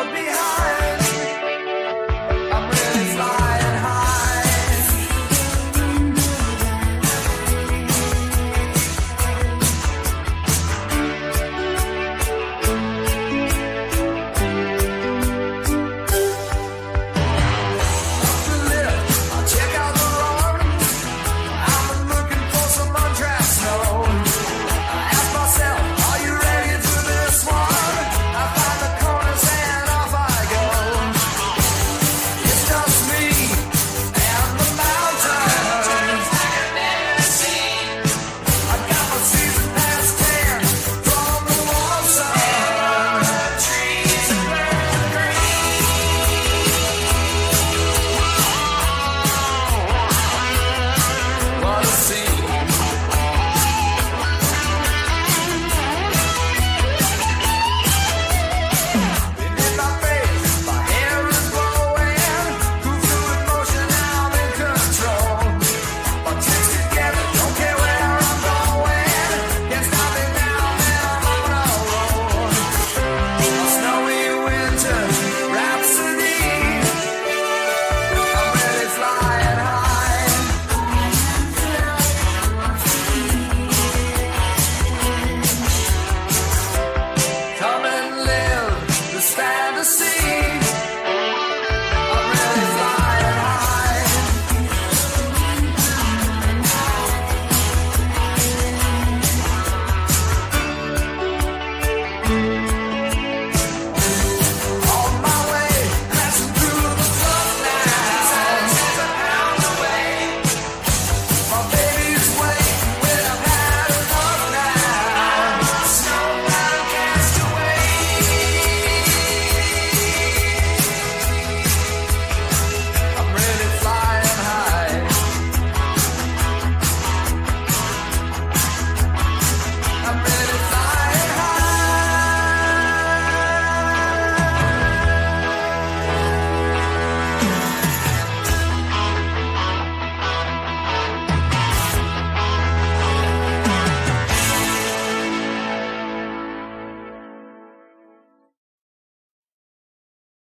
I'll be